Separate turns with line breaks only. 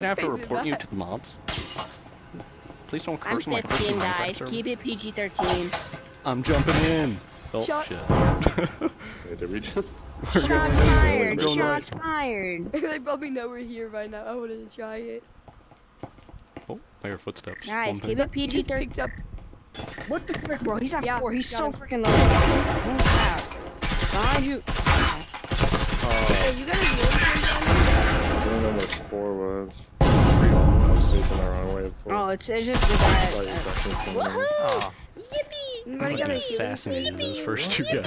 I have to
Crazy
report you to the mods. Please don't curse
I'm
curse my
15, guys. Keep it PG-13.
I'm jumping in. Oh
Shut-
shit.
Wait, did we just?
Shots fired.
right.
Shots fired.
they probably know we're here by now. I wanted to try it.
oh, I hear footsteps.
Guys,
One
keep it PG-13.
picked up.
What the frick, bro? He's at
Yeah,
four. He's so
him.
freaking low. Oh, crap. Behind you.
Hey, you guys
I the wrong way. Before.
Oh, it's, it's just the
I
guy.
thought you were talking to me.
Woohoo!
Oh,
Yippee!
Anybody
I'm gonna
a healing
assassinate those first two guys.